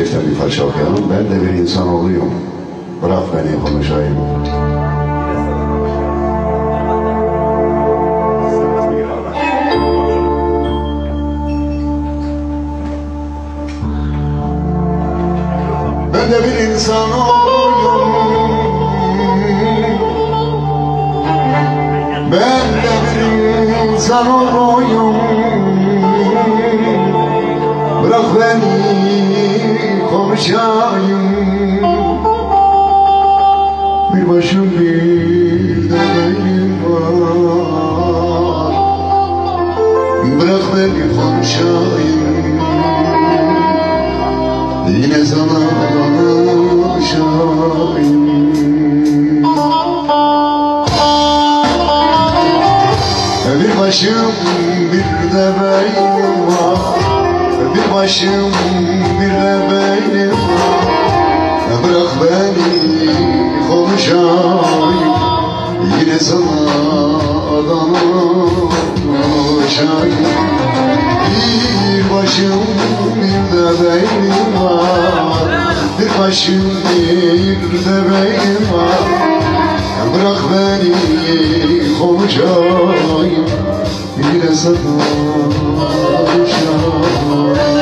Şerif'ten bir parça okuyalım. Ben de bir insan oluyum. Bırak beni konuşayım. Ben de bir insan oluyum. Ben de bir insan oluyum. Bırak beni konuşayım Bir başım bir de benim var. Bırak beni konuşayım Yine sana danışayım Bir başım bir de benim var başım bir de benim. Bırak beni konuşayım. Yine sana danışayım Bir başım bir de benim var. Bir başım bir de benim var. Bırak beni konuşayım. Yine sana konuşayım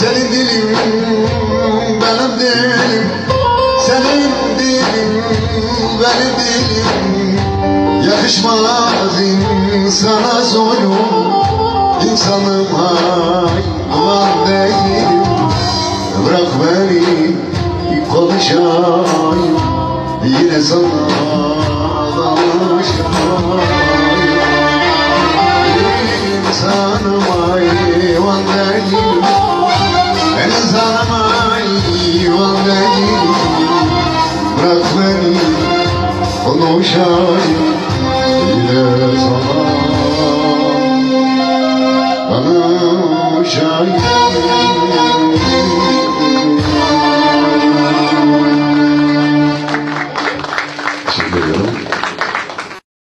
Senin dilin benim dilim Senin dilin benim dilim. Yakışmaz insana zulüm İnsanım hayvan değilim. Bırak beni konuşayım Yine sana konuşayım Yine sana Konuşayım